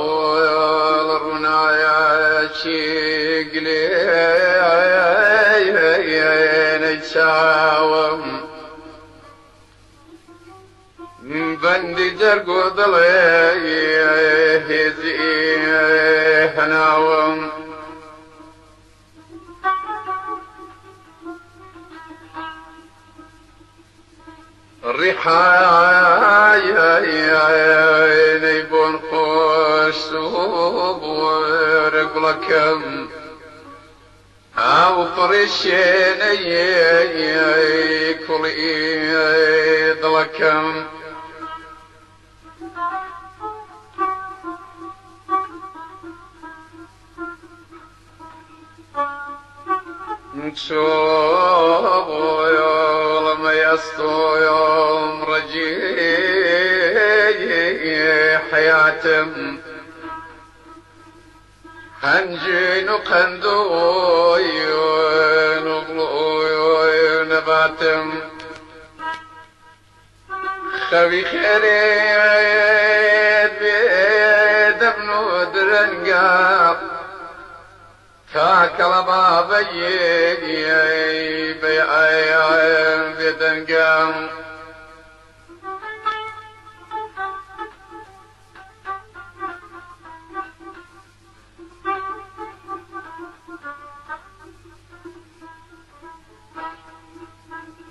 أغرور نايا شيقلي نتشاوم بندي ناوم الرحايا نيبون خوش ورق لكم أو فرشين كل ايد لكم نشوف يوم يسطو يوم رجي حياتم. هنجين وقندو نغلو نباتم. خوي خيريت بيد ابن درنقاق كاكل بابي بيدنقام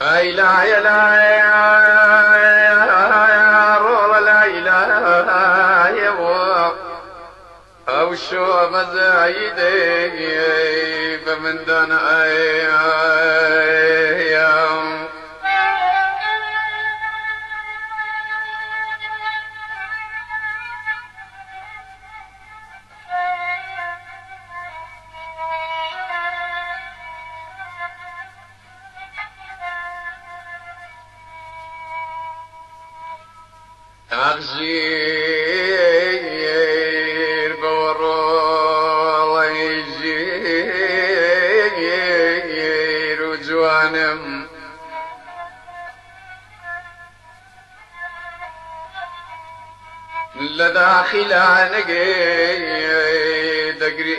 أي لا يا لا يا رول لا اله يا أو شو مزايدي بمن دون أيام أغزير بورو يجير وجوانم. لداخل دقري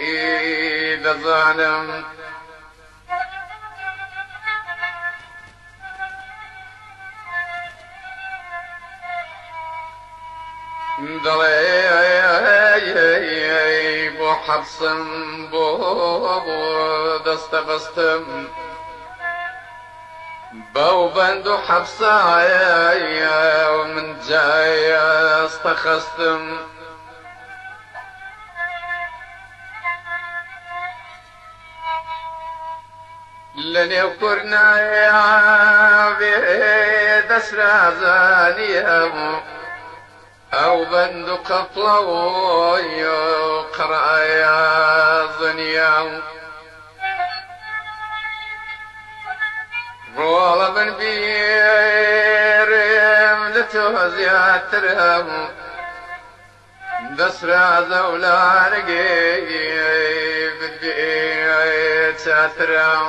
بو حبسم بو بو دست بستم بو بندو حبسة ومن جاي استخستم لن يذكرنا يا بيد اسرى زانيه ئەو بەند و قەپڵەوەی قڕایا دنیا. ڕۆڵە من بیێم لە تۆ زیاترم دەسرا زەولانەگەی بدبێ چاترم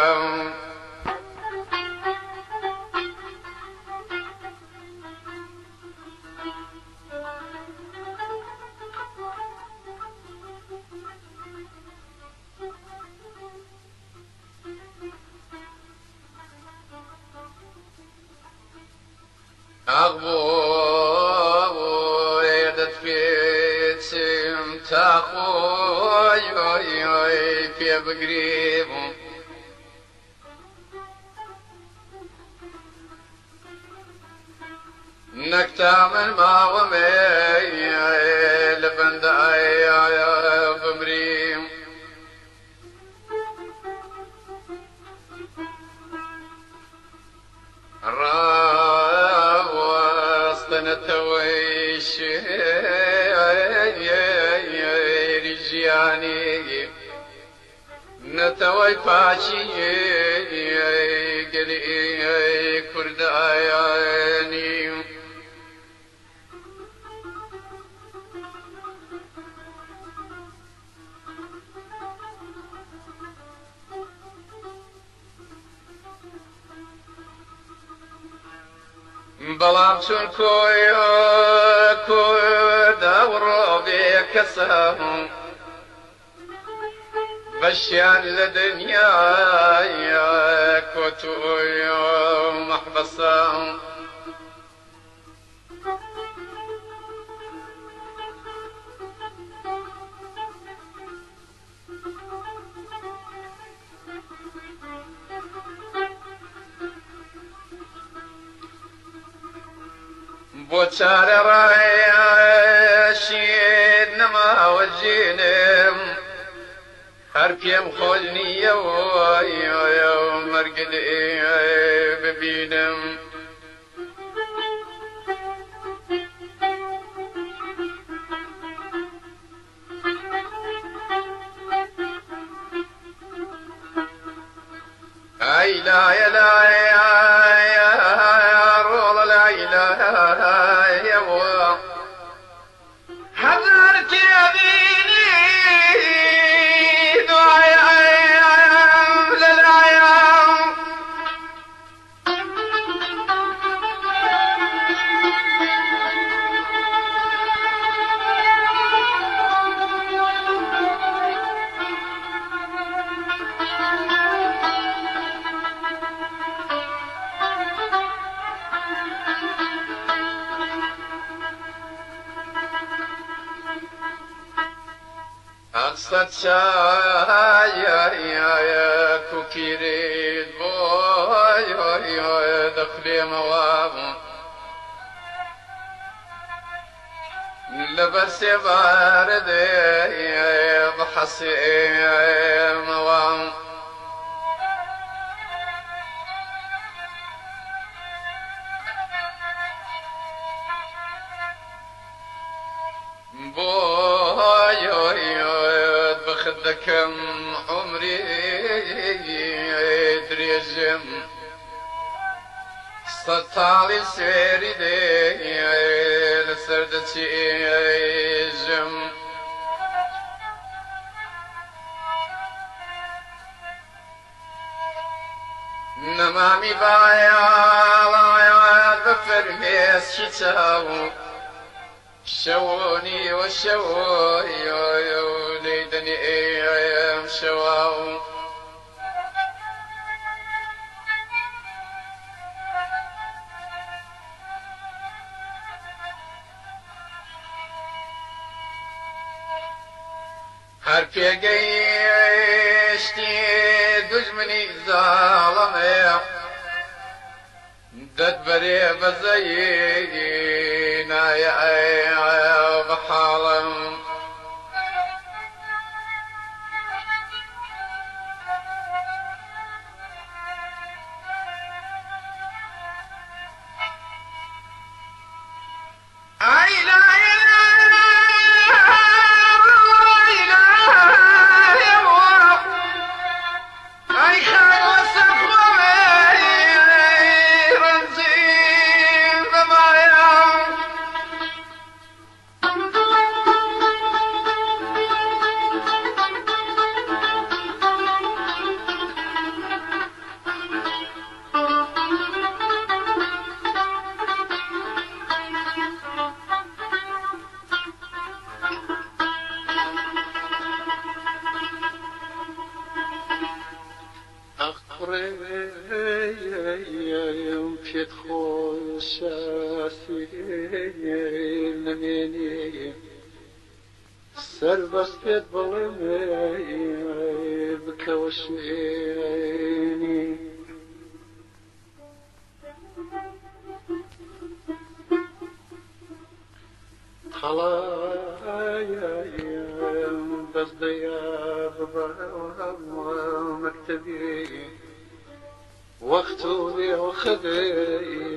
أغبو يدت في ومي راوستنا تويش رجياني مستوى فاشي قلي كرد آياني بەڵام چون کۆی کۆداوڕۆ بێکەسە بەشیان لە کۆتوی مەحبەسە بۆ چارە ڕایشید نەماوە ژێنم هەر پێم خۆل نییەوە مەرگت ببینم أقصد شايا كوكيريد بوي دخلي مواب لبس بارد بحسي موام بخدكم عمري دريجم سطالي سيري دي لسردتي جم نمامي بايا بايا بفرميس شتاو. شوني وشوي شواو هر پێگەیشتی دژمنی زاڵەمەیە دەت بەرێ بەزەی نایە بەحاڵم ئای أخريم في تخوش نميني سر بس بيت بلمي بكوشيني خلايا بس ضياف مكتبي ذي وخذي.